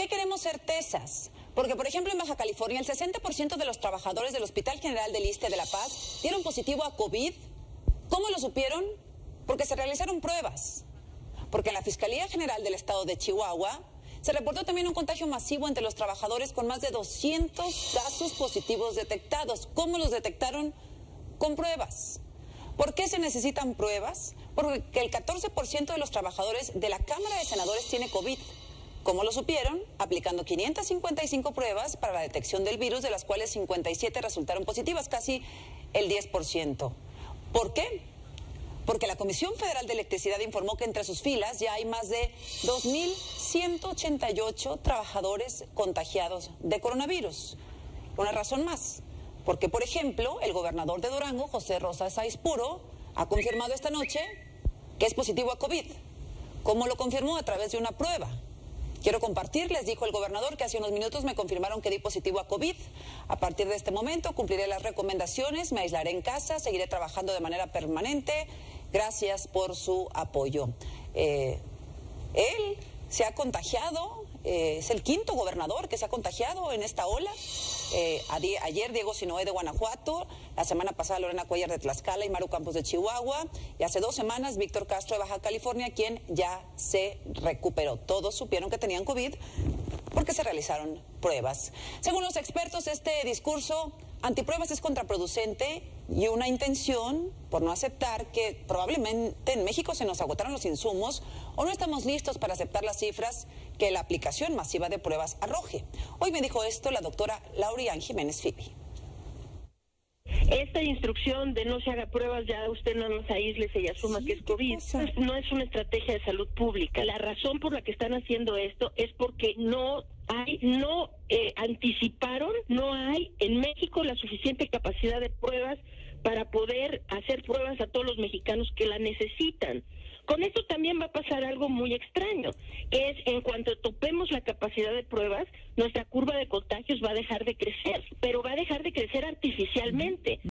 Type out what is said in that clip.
qué queremos certezas? Porque, por ejemplo, en Baja California, el 60% de los trabajadores del Hospital General del Iste de La Paz dieron positivo a COVID. ¿Cómo lo supieron? Porque se realizaron pruebas. Porque en la Fiscalía General del Estado de Chihuahua se reportó también un contagio masivo entre los trabajadores con más de 200 casos positivos detectados. ¿Cómo los detectaron? Con pruebas. ¿Por qué se necesitan pruebas? Porque el 14% de los trabajadores de la Cámara de Senadores tiene COVID. ¿Cómo lo supieron? Aplicando 555 pruebas para la detección del virus, de las cuales 57 resultaron positivas, casi el 10%. ¿Por qué? Porque la Comisión Federal de Electricidad informó que entre sus filas ya hay más de 2.188 trabajadores contagiados de coronavirus. Una razón más, porque por ejemplo el gobernador de Durango, José Rosa Saiz Puro, ha confirmado esta noche que es positivo a COVID. ¿Cómo lo confirmó? A través de una prueba. Quiero compartirles, dijo el gobernador, que hace unos minutos me confirmaron que di positivo a COVID. A partir de este momento cumpliré las recomendaciones, me aislaré en casa, seguiré trabajando de manera permanente. Gracias por su apoyo. Eh, él se ha contagiado, eh, es el quinto gobernador que se ha contagiado en esta ola. Eh, ayer Diego Sinoé de Guanajuato, la semana pasada Lorena Cuellar de Tlaxcala y Maru Campos de Chihuahua, y hace dos semanas Víctor Castro de Baja California, quien ya se recuperó. Todos supieron que tenían COVID porque se realizaron pruebas. Según los expertos, este discurso antipruebas es contraproducente y una intención por no aceptar que probablemente en México se nos agotaron los insumos o no estamos listos para aceptar las cifras que la aplicación masiva de pruebas arroje. Hoy me dijo esto la doctora Laurian Jiménez Fibi. Esta instrucción de no se haga pruebas, ya usted no nos aíslese y asuma que es COVID, no es una estrategia de salud pública. La razón por la que están haciendo esto es porque no hay, no eh, anticiparon, no hay en México la suficiente capacidad de pruebas para poder hacer pruebas a todos los mexicanos que la necesitan. Con esto también va a pasar algo muy extraño, que es en cuanto topemos la capacidad de pruebas, nuestra curva de contagios va a dejar de crecer, pero va a dejar de crecer artificialmente.